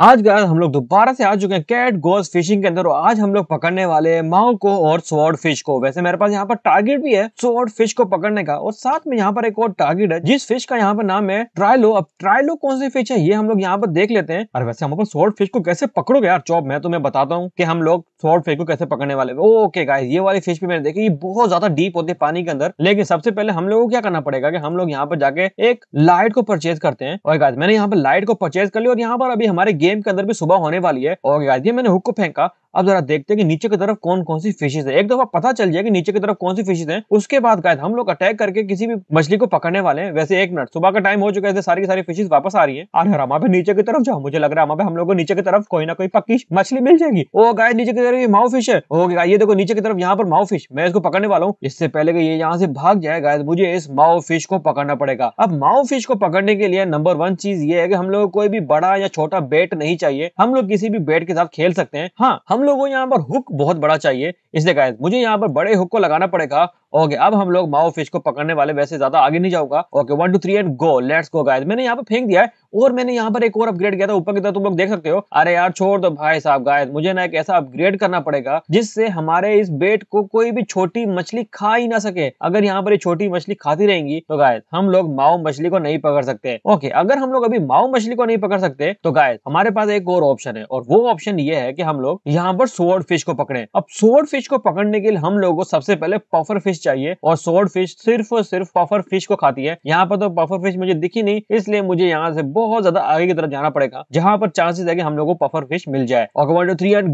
आज गाइस हम लोग दोबारा से आ चुके हैं कैट गोस फिशिंग के अंदर और आज हम लोग पकड़ने वाले हैं माओ को और स्वॉर्ड फ़िश को। वैसे मेरे पास यहाँ पर टारगेट भी है स्वॉर्ड फ़िश को पकड़ने का और साथ में यहाँ पर एक और टारगेट है, जिस फ़िश का यहाँ पर नाम है ट्रायलो अब ट्रायलो कौन सी फ़िश है ये हम लोग यहाँ पर देख लेते हैं। और वैसे हम पर स्वॉर्ड फ़िश को कैसे पकड़ोगे यार चौप? मैं तुम्हें बताता हूँ कि हम लोग स्वॉर्ड फ़िश को कैसे पकड़ने वाले ओके गाइस, ये वाली फ़िश भी मैंने देखी, ये बहुत ज़्यादा डीप होती है पानी के अंदर। लेकिन सबसे पहले हम लोग को क्या करना पड़ेगा कि हम लोग यहाँ पर जाके एक लाइट को परचेज करते हैं। और मैंने यहाँ पर लाइट को परचेज कर लिया और यहाँ पर अभी हमारे गेम के अंदर भी सुबह होने वाली है और गाइस, ये मैंने हुक को फेंका। अब जरा देखते हैं कि नीचे की तरफ़ कौन कौन सी फिशेज है। एक दफ़ा पता चल जाए कि नीचे की तरफ़ कौन सी फिशेज है। उसके बाद गाइस, हम लोग अटैक करके किसी भी मछली को पकड़ने वाले हैं। वैसे एक मिनट सुबह का टाइम हो चुका है, सारी की सारी फिशेज वापस आ रही है। अरे हमारे पे नीचे की तरफ़ जाओ। मुझे लग रहा है हमारे हम लोग को नीचे की तरफ़ कोई ना कोई पक्की मछली मिल जाएगी। ओ गाय नीचे की तरफ़ माओ फ़िश है। ओ गाय ये देखो, नीचे की तरफ़ यहाँ पर माओ फ़िश मैं इसको पकड़ने वाला हूँ। इससे पहले कि ये यहाँ से भाग जाए गाय मुझे इस माओ फ़िश को पकड़ना पड़ेगा। अब माओ फ़िश को पकड़ने के लिए नंबर वन चीज़ ये है कि हम लोग कोई भी बड़ा या छोटा बेट नहीं चाहिए। हम लोग किसी भी बैट के साथ खेल सकते हैं। हाँ हम लोग को यहाँ पर हुक बहुत बड़ा चाहिए। इसलिए गाइस मुझे यहाँ पर बड़े हुक को लगाना पड़ेगा। ओके, अब हम लोग माओ फ़िश को पकड़ने वाले वैसे ज़्यादा आगे नहीं जाऊँगा। Okay one two three and go let's go guys मैंने यहाँ पर फेंक दिया है और मैंने यहाँ पर एक और अपग्रेड किया था ऊपर की तरफ़। तुम लोग देख सकते हो। अरे यार, छोड़ दो भाई साहब गायद मुझे ना एक ऐसा अपग्रेड करना पड़ेगा जिससे हमारे इस बेट को कोई भी छोटी मछली खा ही ना सके। अगर यहाँ पर छोटी मछली खाती रहेंगी तो गायद हम लोग माओ मछली को नहीं पकड़ सकते। ओके, अगर हम लोग अभी माओ मछली को नहीं पकड़ सकते तो गायद हमारे पास एक और ऑप्शन है और वो ऑप्शन ये है कि हम लोग यहाँ पर सोवर्ड फ़िश को पकड़े। अब सोवर्ड फ़िश को पकड़ने के लिए हम लोग को सबसे पहले पफर फ़िश चाहिए और सोवर्ड फ़िश सिर्फ़ और सिर्फ़ पफर फ़िश को खाती है। यहाँ पर तो पफर फ़िश मुझे दिखी नहीं, इसलिए मुझे यहाँ से बहुत ज़्यादा आगे की तरफ़ जाना पड़ेगा, जहाँ पर चांसेस है कि हम लोग को पफर फ़िश मिल जाए। और गो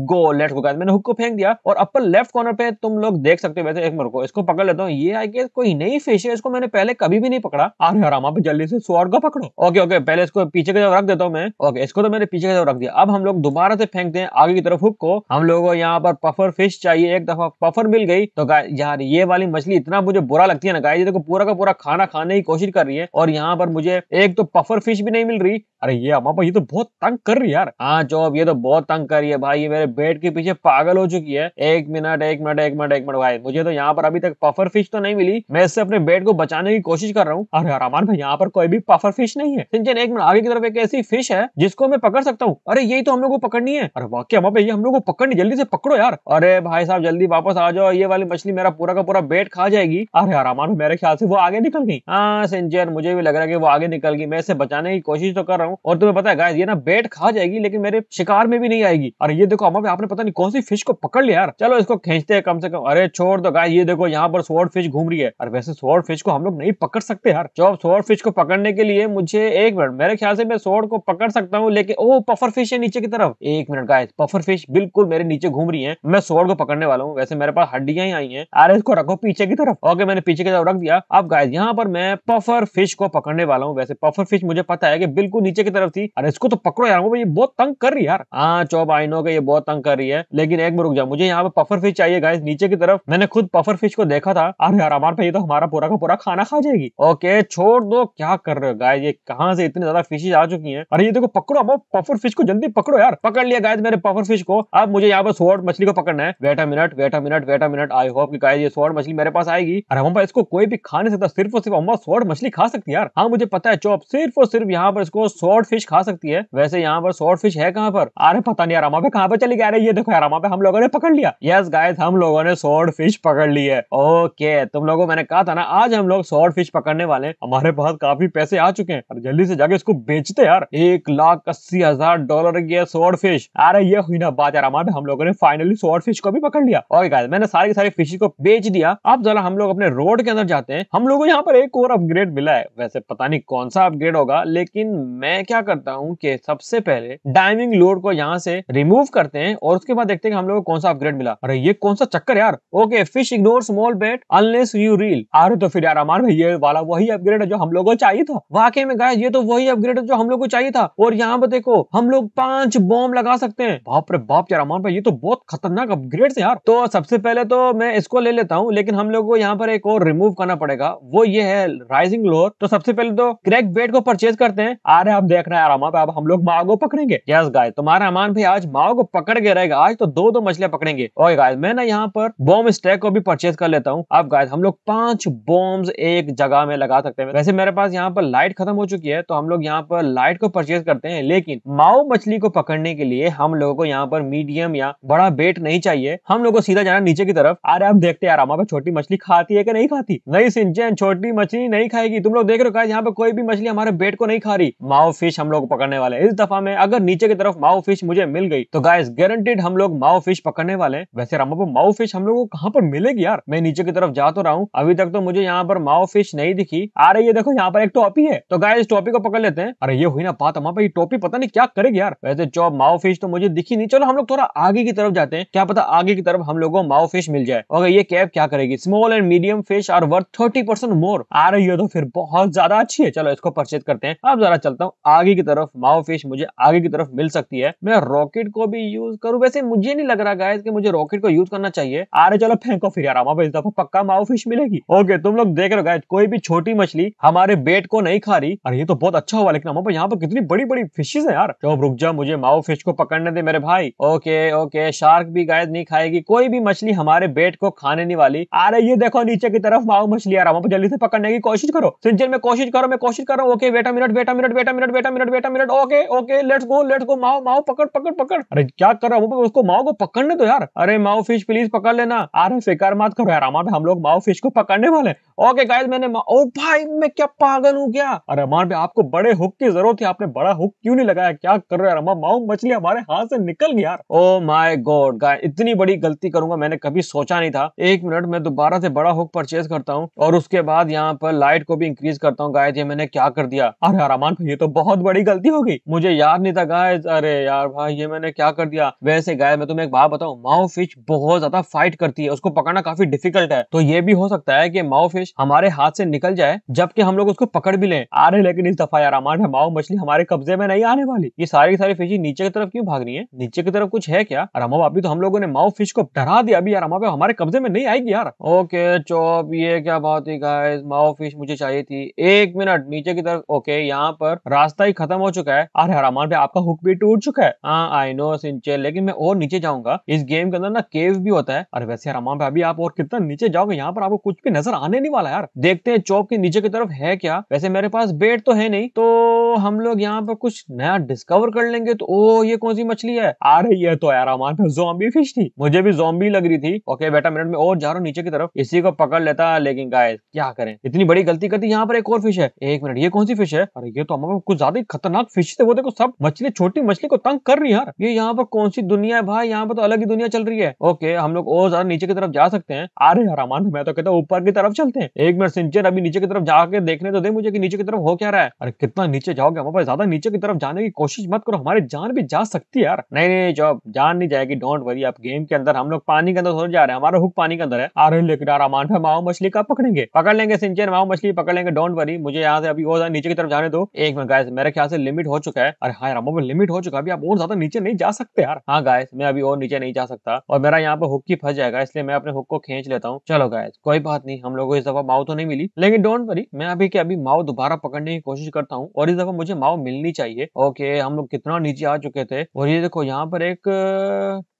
गो गाइस मैंने हुक को फेंक दिया और अपर लेफ़्ट कॉर्नर पे तुम लोग देख सकते हो वैसे एक मिनट को, इसको पकड़ लेता हूँ। ये आई गेस कोई नई फ़िश है, इसको मैंने पहले कभी भी नहीं पकड़ा। अरे आराम पे जल्दी से स्वॉर्ड को पकड़ो। ओके ओके पहले इसको पीछे की तरफ़ रख देता हूँ मैं। ओके इसको तो मैंने पीछे की तरफ़ रख दिया। अब हम लोग दोबारा से फेंकते हैं आगे की तरफ़ हुक को। हम लोगों को यहाँ पर पफर फ़िश चाहिए एक दफ़ा पफर मिल गई तो यार ये वाली मछली इतना मुझे बुरा लगती है ना गाय देखो पूरा का पूरा खाना खाने की कोशिश कर रही है, और यहाँ पर मुझे एक तो पफर फ़िश भी नहीं मिल रही। अरे ये अम्मा ये तो बहुत तंग कर रही है यार। हाँ चौब ये तो बहुत तंग कर रही है भाई, ये मेरे बेड के पीछे पागल हो चुकी है। एक मिनट एक मिनट एक मिनट एक मिनट भाई, मुझे तो यहाँ पर अभी तक पफर फ़िश तो नहीं मिली। मैं इससे अपने बेड को बचाने की कोशिश कर रहा हूँ। अरे अमान भाई, यहाँ पर कोई भी पफर फ़िश नहीं है। सिंचन, एक मिनट आगे की तरफ़ एक ऐसी फ़िश है, जिसको मैं पकड़ सकता हूँ। अरे यही तो हम लोग को पकड़नी है। अरे वाक्य अम्मा भाई हम लोग को पकड़नी, जल्दी से पकड़ो यार। अरे भाई साहब जल्दी वापस आ जाओ, ये वाली मछली मेरा पूरा का पूरा बेट खा जाएगी। अरे अमान, मेरे ख्याल से वो आगे निकल गई। हाँ सिंचन, मुझे भी लग रहा है कि वो आगे निकल गई। मैं इसे बचाने की कोशिश तो कर रहा हूँ। और तुम्हें पता है ये ना बेट खा जाएगी, लेकिन मेरे शिकार में भी नहीं आएगी। अरे ये देखो अम्मा आपने पता नहीं कौन सी फ़िश को पकड़ लिया यार। चलो, इसको खींचते हैं कम से कम। अरे छोड़ दो गाय ये देखो, यहाँ पर स्वॉर्ड फ़िश घूम रही है। अरे वैसे स्वॉर्ड फ़िश को हम लोग नहीं पकड़ सकते यार। जो स्वॉर्ड फ़िश को पकड़ने के लिए मुझे एक मिनट मेरे ख्याल से मैं स्वॉर्ड को पकड़ सकता हूँ, लेकिन, ओ पफर फ़िश है नीचे की तरफ़। एक मिनट गाय पफर फ़िश बिल्कुल मेरे नीचे घूम रही है। मैं स्वॉर्ड को पकड़ने वाला हूँ वैसे मेरे पास हड्डियाँ ही आई है। अरे इसको रखो पीछे की तरफ़। ओके, मैंने पीछे की तरफ़ रख दिया। अब गाय यहाँ पर मैं पफर फ़िश को पकड़ने वाला हूँ। वैसे पफर फ़िश मुझे पता है कि बिल्कुल नीचे की तरफ़ थी। अरे, इसको तो पकड़ो यार। ये बहुत तंग कर रही यार। हाँ चौब आई नो के ये बहुत तंग कर रही है। लेकिन एक बार रुक जाओ। मुझे यहाँ पे पफर फ़िश चाहिए गाइस नीचे की तरफ़। मैंने खुद पफर फ़िश को देखा था। अरे यार हमारे पे ये तो हमारा पूरा का पूरा खाना खा जाएगी। ओके, छोड़ दो। क्या कर रहे हो गाय ये कहाँ से इतनी ज़्यादा फिशेज आ चुकी है? अरे, ये देखो, पकड़ो अब। पफर फ़िश को जल्दी पकड़ो यार। पकड़ लिया गाय मेरे पफर फ़िश को। अब मुझे यहाँ पर सोर्ड मछली को पकड़ना है। Wait a minute wait a minute wait a minute I hope की गाय ये सोर्ड मछली मेरे पास आएगी। अरे हम इसको कोई भी खा नहीं सकता सिर्फ़ और सिर्फ़ अम्मा सोर्ड मछली खा सकती है यार। हाँ मुझे पता है, चौप सिर्फ़ और सिर्फ़ यहाँ पर इसको सोर्ड फ़िश खा सकती है। वैसे यहाँ पर सोर्ड फ़िश है कहाँ पर? अरे पता नहीं यार पे कहाँ पे चली गया अरे ये देखो यार पे हम लोगों ने पकड़ लिया। यस गाइस हम लोगों ने सोर्ड फ़िश पकड़ ली है। ओके तुम लोगों, मैंने कहा था ना, आज हम लोग सोर्ड फ़िश पकड़ने वाले हमारे पास काफ़ी पैसे आ चुके हैं। और जल्दी से जाके इसको बेचते यार। एक लाख अस्सी हज़ार डॉलर की सोर्ड फ़िश अरे ये हुई ना बात यार हमारे हम लोगों ने फाइनली सोर्ड फ़िश को भी पकड़ लिया। और गाइस मैंने सारी सारी फ़िश को बेच दिया। अब जरा हम लोग अपने रोड के अंदर जाते हैं। हम लोगों यहाँ पर एक और अपग्रेड मिला है। वैसे पता नहीं कौन सा अपग्रेड होगा, लेकिन मैं क्या करता हूँ कि सबसे पहले डाइविंग लोड को यहाँ से रिमूव करते हैं और उसके बाद देखते हैं हम लोग को कौन सा अपग्रेड मिला। अरे, ये कौन सा चक्कर यार? Okay fish ignore small bait unless you reel अरे तो फिर यार अमान भाई, ये वाला वही अपग्रेड है जो हम लोगों को चाहिए था। वाकई में गाय ये तो वही अपग्रेड है जो हम लोग को चाहिए था। और यहाँ पर देखो, हम लोग पाँच बॉम्ब लगा सकते हैं। बाप रे बाप यार अमान भाई, ये तो बहुत खतरनाक अपग्रेड है यार। तो सबसे पहले तो मैं इसको ले लेता हूँ, लेकिन हम लोग को यहाँ पर एक और रिमूव करना पड़ेगा। वो ये है राइजिंग लोअर तो सबसे पहले तो क्रैक बेट को परचेज करते हैं। आ रहे आप देख रहे हैं, आराम, अब हम लोग माओ को पकड़ेंगे। यस गाय तुम्हारा अमान भाई आज माओ को पकड़ के रहेगा। आज तो दो दो मछलियाँ पकड़ेंगे। ओके गाय मैं ना यहाँ पर बॉम्ब स्टैक को भी परचेज कर लेता हूँ। अब गाय हम लोग पाँच बॉम्ब एक जगह में लगा सकते हैं। वैसे मेरे पास यहाँ पर लाइट खत्म हो चुकी है तो हम लोग यहाँ पर लाइट को परचेज करते हैं। लेकिन माओ मछली को पकड़ने के लिए हम लोगों को यहाँ पर मीडियम या बड़ा बेट नहीं चाहिए। हम लोग को सीधा जाना नीचे की तरफ़। अरे आप देखते आराम छोटी मछली खाती है कि नहीं खाती? नहीं सिंचन, छोटी मछली नहीं खाएगी। तुम लोग देख रहे हो यहाँ पे कोई भी मछली हमारे बेट को नहीं खा रही। माओ फ़िश हम लोग पकड़ने वाले इस दफ़ा में अगर नीचे की तरफ़ माओ फ़िश मुझे मिल गई तो गाइस गारंटेड हम लोग माओ फ़िश पकड़ने वाले वैसे रामा माओ फ़िश हम लोग को कहाँ पर मिलेगी यार? मैं नीचे की तरफ़ जा तो रहा हूँ। अभी तक तो मुझे यहाँ पर माओ फ़िश नहीं दिखी। आ रही है, देखो, यहाँ पर एक टॉपी है। तो गाय इस टॉपी को पकड़ लेते हैं। अरे ये हुई ना बात हमारे ये टॉपी पता नहीं क्या करेगी यार। वैसे चौप, माओ फ़िश तो मुझे दिखी नहीं। चलो हम लोग थोड़ा आगे की तरफ़ जाते हैं। क्या पता आगे की तरफ़ हम लोगों को माओ फ़िश मिल जाए। और ये कैब क्या करेगी? Small and medium fish are worth thirty percent more आ रही है तो फिर बहुत ज़्यादा अच्छी है। चलो, इसको परचेज करते हैं। अब जरा चलता हूँ आगे की तरफ़। माओ फ़िश मुझे आगे की तरफ़ मिल सकती है। मैं रॉकेट को भी यूज़ करूँ। वैसे मुझे नहीं लग रहा कि मुझे रॉकेट को यूज़ करना चाहिए। आ रहे, चलो फेंको फिर यार इस दफ़ा पक्का माओ फ़िश मिलेगी। ओके, तुम लोग देख रहे हो गाइस कोई भी छोटी मछली हमारे बेट को नहीं खा रही। अरे, ये तो बहुत अच्छा हुआ, लेकिन हम यहाँ पर कितनी बड़ी बड़ी फिशेज है यार। रुक जा, मुझे माओ फ़िश को पकड़ने दे मेरे भाई। ओके ओके शार्क भी गायद नहीं खाएगी। कोई भी मछली हमारे बेट को खाने नहीं वाली, आ रही है देखो नीचे की तरफ़, माओ मछली आ रहा हूँ जल्दी से पकड़ने की कोशिश करो। सिंचन में कोशिश करो, मैं कोशिश कर रहा हूँ, ओके बेटा मिनट बेटा मिनट बेटा मिनट बेटा मिनट बेटा minute okay okay let's go let's go माओ माओ, पकड़ पकड़ पकड़। अरे क्या कर रहा हूँ उसको माओ को पकड़ने दो यार। अरे माओ फ़िश प्लीज़ पकड़ लेना। रहे फिकार मत करो यार हमारे हम लोग माओ फ़िश को पकड़ने वाले ओके गाइस मैंने ओ भाई, मैं क्या पागल हूँ क्या? अरे अमान भाई, आपको बड़े हुक की ज़रूरत है आपने बड़ा हुक क्यों नहीं लगाया? क्या कर रहे हो माओ मछली हमारे हाथ से निकल गया यार। ओ माय गॉड गाय इतनी बड़ी गलती करूँगा, मैंने कभी सोचा नहीं था। एक मिनट, में दोबारा से बड़ा हुक परचेज करता हूँ और उसके बाद यहाँ पर लाइट को भी इंक्रीज करता हूँ। गाय ये मैंने क्या कर दिया? अरे अरमान भाई, ये तो बहुत बड़ी गलती हो गई। मुझे याद नहीं था गाय अरे यार भाई, ये मैंने क्या कर दिया? वैसे गाय मैं तुम्हें एक बात बताऊँ, माओ फ़िश बहुत ज़्यादा फाइट करती है। उसको पकड़ना काफ़ी डिफ़िकल्ट है। तो ये भी हो सकता है की माओ फ़िश हमारे हाथ से निकल जाए, जबकि हम लोग उसको पकड़ भी लें। रहे लेकिन इस दफ़ा यार अमान माओ मछली हमारे कब्जे में नहीं आने वाली। ये सारी सारी फ़िश नीचे की तरफ़ क्यों भाग रही है? नीचे की तरफ़ कुछ है क्या? रमा अभी तो हम लोगों ने माओ फ़िश को डरा दिया अभी यार हमारे हमारे कब्जे में नहीं आएगी यार। ओके चौप, ये क्या बात है गाइस माओ फ़िश मुझे चाहिए थी। एक मिनट नीचे की तरफ़ ओके यहाँ पर रास्ता ही खत्म हो चुका है। अरे हरामान भाई आपका हुक भी टूट चुका है। हाँ आई नो सिंचल लेकिन मैं और नीचे जाऊँगा। इस गेम के अंदर ना केव भी होता है। अरे वैसे हरामान भाई अभी आप और कितना नीचे जाओगे? यहाँ पर आपको कुछ भी नज़र आने नहीं वाला यार। देखते हैं चौक के नीचे की तरफ़ है क्या। वैसे मेरे पास बेड तो है नहीं तो हम लोग यहाँ पर कुछ नया डिस्कवर कर लेंगे तो ओ, ये कौन सी मछली है? आ रही है तो यार हमारे पास फ़िश थी। मुझे भी जोम्बी लग रही थी। ओके बेटा मिनट में और जा रहा हूँ नीचे की तरफ़। इसी को पकड़ लेता, लेकिन गाय क्या करें? इतनी बड़ी गलती करती यहाँ पर एक और फ़िश है। एक मिनट ये कौन सी फ़िश है? अरे, ये तो हमारे कुछ ज़्यादा खतरनाक फ़िश थे, वो देखो सब मछली, छोटी मछली को तंग कर रही है यार। ये यहाँ पर कौन सी दुनिया है भाई? यहाँ पर तो अलग ही दुनिया चल रही है। ओके हम लोग और ज़्यादा नीचे की तरफ़ जा सकते हैं। आ रहे रमान मैं तो कहता हूँ ऊपर की तरफ़ चलते हैं। एक मिनट सिंचर अभी नीचे की तरफ़ जाके देखने तो दे मुझे कि नीचे की तरफ़ हो क्या रहा है। अरे, कितना नीचे जाओगे? हमारे ज़्यादा नीचे की तरफ़ जाने की कोशिश मत करो। हमारी जान भी जा सकती है यार। नहीं नहीं, जॉब, जान नहीं जाएगी। डोंट वरी आप गेम के अंदर लोग पानी के अंदर थोड़ा जा रहे हैं। हमारा हुक पानी के अंदर है। आ रहे लेकिन रमान पे माओ मछली कब पकड़ेंगे? पकड़ लेंगे सिंचन माओ मछली पकड़ लेंगे डोंट वरी मुझे यहाँ से अभी और नीचे की तरफ़ जाने दो। एक मिनट गाइस मेरे ख्याल से लिमिट हो चुका है। अरे हाँ रामो लिमिट हो चुका है। अभी आप और ज़्यादा नीचे नहीं जा सकते यार। हाँ गाइस मैं अभी और नीचे नहीं जा सकता। और मेरा यहाँ पे हुक ही फंस जाएगा, इसलिए मैं अपने हुक को खींच लेता हूँ। चलो गाइस कोई बात नहीं। हम लोग को इस दफ़ा माओ तो नहीं मिली। लेकिन डोंट वरी मैं अभी के अभी माओ दोबारा पकड़ने की कोशिश करता हूँ। और इस दफ़ा मुझे माओ मिलनी चाहिए। ओके हम लोग कितना नीचे आ चुके थे। और ये देखो, यहाँ पर एक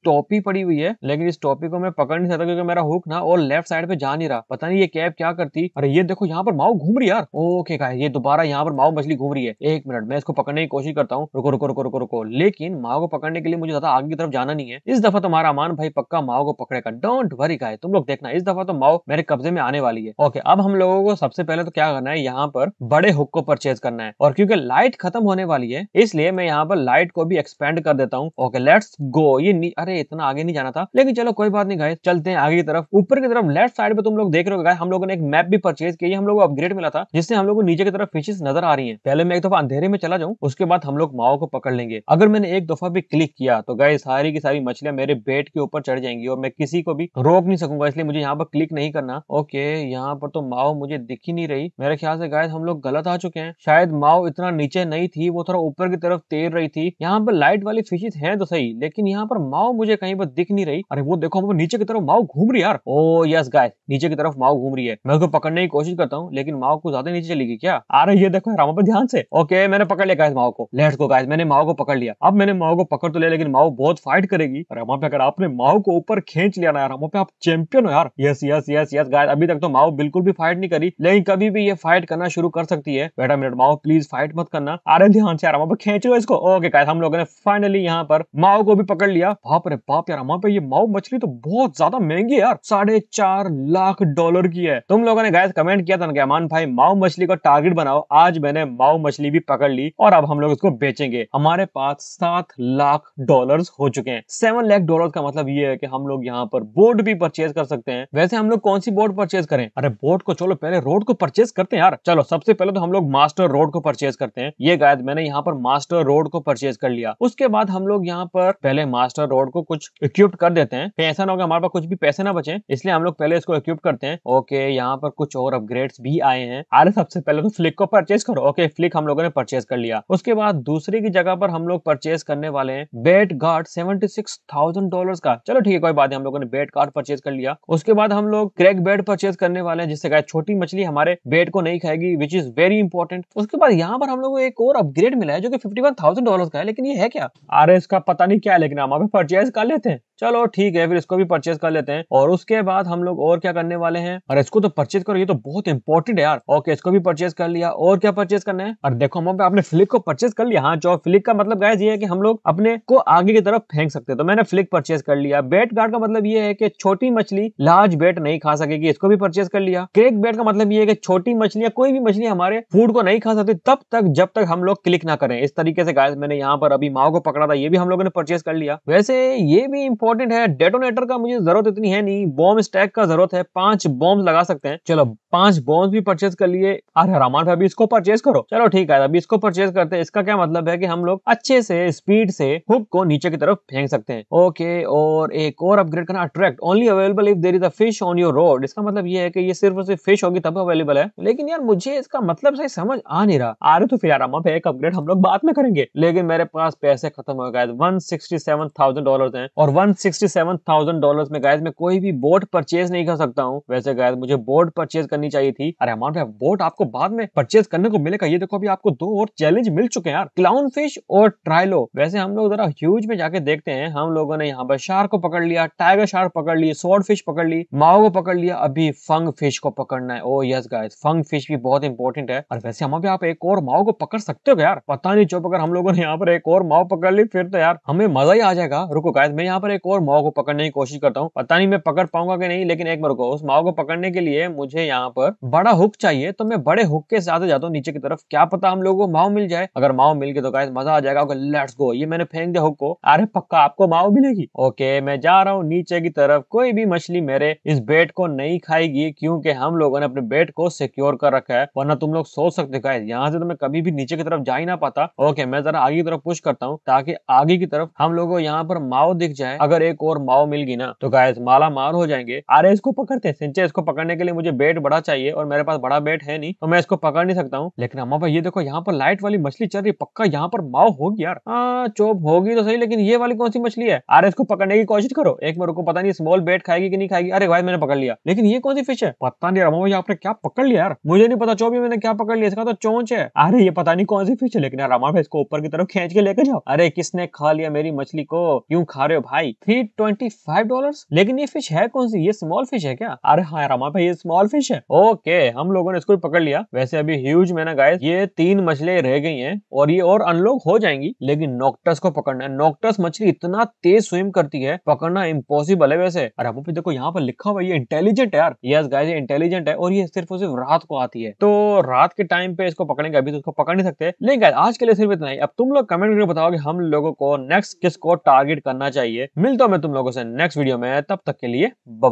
टॉपी पड़ी हुई है, लेकिन इस टॉपी को मैं पकड़ नहीं सकता क्योंकि मेरा हुक ना और लेफ़्ट साइड पे जा नहीं रहा। पता नहीं ये कैब क्या करती? अरे ये देखो, यहाँ पर माओ घूम रही यार। ओके का ये दोबारा यहाँ पर माओ मछली घूम रही है। एक मिनट, मैं इसको पकड़ने की कोशिश करता हूँ। रुको रुको रुको रुको रुको। लेकिन माओ को पकड़ने के लिए मुझे ज़्यादा आगे की तरफ़ जाना नहीं है। इस दफ़ा तुम्हारा अमान भाई पक्का माओ को पकड़ेगा। डोंट वरी का तुम लोग देखना, इस दफ़ा तो माओ मेरे कब्जे में आने वाली है। ओके अब हम लोगों को सबसे पहले तो क्या करना है, यहाँ पर बड़े हुक को परचेज करना है। और क्योंकि लाइट खत्म होने वाली है, इसलिए मैं यहाँ पर लाइट को भी एक्सपेंड कर देता हूँ। ओके लेट्स गो ये अरे इतना आगे नहीं जाना था। लेकिन चलो, कोई बात नहीं गाइस चलते हैं आगे की तरफ़। ऊपर की तरफ़ लेफ़्ट साइड पे तुम लोग देख रहे हो गाइस हम लोगों ने एक मैप भी परचेज किया। हम लोग को अपग्रेड मिला था, जिससे हम लोग को नीचे की तरफ़ फिशेस नज़र आ रही है। पहले मैं एक दफ़ा अंधेरे में चला जाऊँ, उसके बाद हम लोग माओ को पकड़ लेंगे। अगर मैंने एक दफ़ा भी क्लिक किया तो गाय सारी की सारी मछलियाँ मेरे बेट के ऊपर चढ़ जाएँगी और मैं किसी को भी रोक नहीं सकूँगा, इसलिए मुझे यहाँ पर क्लिक नहीं करना। ओके यहाँ पर तो माओ मुझे दिख ही नहीं रही। मेरे ख्याल से गाय हम लोग गलत आ चुके हैं। शायद माओ इतना नीचे नहीं थी, वो थोड़ा ऊपर की तरफ़ तैर रही थी। यहाँ पर लाइट वाली फिशेज हैं तो सही, लेकिन यहाँ पर माओ मुझे कहीं पर दिख नहीं रही। अरे वो देखो हम नीचे की तरफ़ माओ घूम रही यार। ओ यस गाय नीचे की तरफ़ माओ घूम रही है। मैं उसको पकड़ने की कोशिश करता हूँ, लेकिन माओ को ज़्यादा नीचे चली गई क्या? रही है देखो, रामा पर ध्यान से। ओके मैंने पकड़ लिया गाइस माओ को। लेट्स गो गाइस मैंने माओ को पकड़ लिया। अब मैंने माओ को पकड़ तो लिया, लेकिन माओ बहुत फाइट करेगी। रामा पे अगर आपने माओ को ऊपर खींच लिया ना यार, रामा पे आप चैंपियन हो यार। Yes yes yes yes guys अभी तक तो माओ बिल्कुल भी फाइट नहीं करी, लेकिन कभी भी ये फाइट करना शुरू कर सकती है। बेटा मिनट माओ प्लीज़ फाइट मत करना। रहे ध्यान से रामा पे खींच लो इसको। ओके गाइस हम लोगों ने फाइनली यहाँ पर माओ को भी पकड़ लिया। बाप रे बाप यार वहाँ पे ये माओ मछली तो बहुत ज़्यादा महँगी है यार। साढ़े चार लाख डॉलर की है। तुम लोगों ने गाइस कमेंट किया था ना अमान भाई माओ मछली को टारगेट बनाओ। आज मैंने माओ मछली भी पकड़ ली और अब हम लोग इसको बेचेंगे। हमारे पास सात लाख डॉलर हो चुके हैं। सेवन लाख डॉलर का मतलब ये है कि हम लोग यहाँ पर बोट भी परचेज कर सकते हैं। वैसे हम लोग कौन सी बोर्ड परचेज करें? अरे बोर्ड को चलो, पहले रोड को परचेज करते हैं यार। चलो, सबसे पहले तो हम लोग मास्टर रोड को परचेज करते हैं। ये गायद मैंने यहाँ पर मास्टर रोड को परचेज कर लिया। उसके बाद हम लोग यहाँ पर, पहले मास्टर रोड को कुछ इक्विप्ड कर देते हैं। ऐसा ना होगा हमारे पास कुछ भी पैसे ना बचे, इसलिए हम लोग पहले इसको इक्विप करते हैं। ओके यहाँ पर कुछ और अपग्रेड्स भी आए हैं। अरे, सबसे पहले तो फ्लिक को परचेज करो। ओके फ्लिक हम लोगों ने परचेज कर लिया। उसके बाद दूसरी की जगह पर हम लोग परचेज करने वाले हैं bait guard seventy six thousand dollar का। चलो ठीक है, कोई बात नहीं, हम लोगों ने बेट कार्ड परचेज कर लिया। उसके बाद हम लोग क्रैक बेड परचेज करने वाले हैं, जिससे छोटी मछली हमारे बेट को नहीं खाएगी विच इज़ वेरी इंपॉर्टेंट उसके बाद यहाँ पर हम लोग को एक और अपग्रेड मिला है, जो कि फिफ्टी वन थाउज़ेंड डॉलर का है, लेकिन ये है क्या? अरे, इसका पता नहीं क्या है, लेकिन हम परचेज कर लेते हैं। चलो ठीक है, फिर इसको भी परचेज कर लेते हैं। और उसके बाद हम लोग और क्या करने वाले हैं? और इसको तो परचेज करो, ये तो बहुत इंपॉर्टेंट है यार। ओके इसको भी परचेज कर लिया। और क्या परचेज करना है? और देखो, हम आपने फ्लिक को परचेज कर लिया। हाँ जो फ्लिक का मतलब ये है कि हम लोग अपने को आगे की तरफ़ फेंक सकते हैं। तो मैंने फ्लिक परचेज कर लिया। बेट गार्ड का मतलब ये है कि छोटी मछली लार्ज बेट नहीं खा सकेगी। इसको भी परचेज कर लिया। क्रेक बेट का मतलब ये है कि छोटी मछली या कोई भी मछली हमारे फ़ूड को नहीं खा सकती, तब तक, जब तक हम लोग क्लिक ना करें। इस तरीके से गाइस मैंने यहाँ पर अभी माओ को पकड़ा था, ये भी हम लोगों ने परचेज कर लिया। वैसे ये भी इंपॉर्टेंट है। डेटोनेटर का मुझे ज़रूरत इतनी है नहीं। बॉम्ब स्टैक का ज़रूरत है। पाँच बॉम्ब लगा सकते हैं। चलो, पाँच बॉम्ब भी परचेज कर लिए। अरे रमान अभी इसको परचेज करो। चलो ठीक है, अभी इसको परचेज करते हैं। इसका क्या मतलब है कि हम लोग अच्छे से स्पीड से हुक को नीचे की तरफ़ फेंक सकते हैं। ओके और एक और अपग्रेड करना। Attract only available if there is a fish on your rod इसका मतलब ये है कि ये सिर्फ़ सिर्फ़ फ़िश होगी, तब अवेलेबल है। लेकिन यार, मुझे इसका मतलब सही समझ आ नहीं रहा। आ रहे तो फिर यार एक अपग्रेड हम लोग बाद में करेंगे। लेकिन मेरे पास पैसे खत्म हो गए। One sixty seven thousand dollar है। और one sixty seven thousand dollar में गायद मैं कोई भी बोट परचेज नहीं कर सकता हूँ। वैसे गायद मुझे बोट परचेज करनी चाहिए थी। अरे अमाउंट बोट आपको बाद में परचेज करने को मिलेगा। ये देखो, अभी आपको दो और चैलेंज मिल चुके हैं यार। क्लाउन फ़िश और ट्रायलो वैसे, हम लोग जरा ह्यूज में जाके देखते हैं। हम लोगों ने यहाँ पर शार्क को पकड़ लिया टाइगर शार्क पकड़ ली सोड फ़िश पकड़ ली, माओ को पकड़ लिया। अभी फंग फ़िश को पकड़ना है। ओ यस गाइस फंग फ़िश भी बहुत इंपॉर्टेंट है। और वैसे हम आप एक और माओ को पकड़ सकते हो यार? पता नहीं, चुप अगर हम लोगों ने यहाँ पर एक और माओ पकड़ ली, फिर तो यार हमें मज़ा ही आ जाएगा। रुको गाइस मैं यहाँ पर एक और माओ को पकड़ने की कोशिश करता हूँ। पता नहीं मैं पकड़ पाऊँगा कि नहीं, लेकिन एक बार को उस माओ को पकड़ने के लिए मुझे यहाँ पर बड़ा हुक चाहिए तो मैं बड़े हुक के साथ जाता हूँ नीचे की तरफ़। क्या पता हम लोगों को माओ मिल जाए। अगर माओ मिल गए तो गाइस मज़ा आ जाएगा। लेट्स गो ये मैंने फेंक दिया हुक को। अरे पक्का आपको माओ मिलेगी? ओके, मैं जा रहा हूँ नीचे की तरफ़। कोई भी मछली मेरे इस बेट को नहीं खाएगी, क्योंकि हम लोगों ने अपने बेट को सिक्योर कर रखा है, वरना तुम लोग सोच सकते गाइस यहाँ से तो मैं कभी भी नीचे की तरफ़ जा ही ना पाता। ओके, मैं जरा आगे की तरफ़ पुश करता हूँ, ताकि आगे की तरफ़ हम लोगों को यहाँ पर माओ दिख जाए। अगर एक और माओ मिल गई ना तो गाइस माला मार हो जाएँगे। अरे, इसको पकड़ते हैं। सिंचे, इसको पकड़ने के लिए मुझे बेट बड़ा चाहिए और मेरे पास बड़ा बेट है नहीं तो मैं इसको पकड़ नहीं सकता हूँ। लेकिन अम्मा भाई, ये देखो, यहाँ पर लाइट वाली मछली चल रही पक्का यहाँ पर माओ होगी यार। हाँ चोप होगी तो सही, लेकिन ये वाली कौन सी मछली है? अरे, इसको पकड़ने की कोशिश करो। एक मेरे को पता नहीं स्मॉल बेट खाएगी कि नहीं खाएगी। अरे भाई, मैंने पकड़ लिया। लेकिन ये कौन सी फ़िश है? पता नहीं रमा भाई, आपने क्या पकड़ लिया यार? मुझे नहीं पता चौबी मैंने क्या पकड़ लिया, इसका तो चोंच है। अरे, ये पता नहीं कौन सी फ़िश है, लेकिन रमा भाई, इसको ऊपर की तरफ़ खींच के लेकर जाओ। अरे, किसने खा लिया मेरी मछली को? क्यों खा रहे हो भाई? थ्री ट्वेंटी फाइव डॉलर लेकिन ये फ़िश है कौन सी? ये स्मॉल फ़िश है क्या? अरे हाँ रमा भाई ये स्मॉल फ़िश है। ओके हम लोगों ने इसको पकड़ लिया। वैसे अभी ह्यूज में ना गाइस ये तीन मछलियाँ रह गई हैं और ये और अनलॉक हो जाएँगी। लेकिन नोक्टस को पकड़ना है। नोक्टस मछली इतना तेज स्विम करती है, पकड़ना इम्पॉसिबल है वैसे। अरे हम देखो, यहाँ पर लिखा हुआ ये इंटेलिजेंट है यार। यस गाइस ये इंटेलिजेंट है और ये सिर्फ़ और सिर्फ़ रात को आती है। तो रात के टाइम पे इसको पकड़ेंगे अभी तो इसको पकड़ नहीं सकते। लेकिन आज के लिए सिर्फ़ इतना ही। अब तुम लोग कमेंट करके बताओगे हम लोगों को नेक्स्ट किसको टारगेट करना चाहिए। मिलता हूँ मैं तुम लोगों से नेक्स्ट वीडियो में तब तक के लिए बाय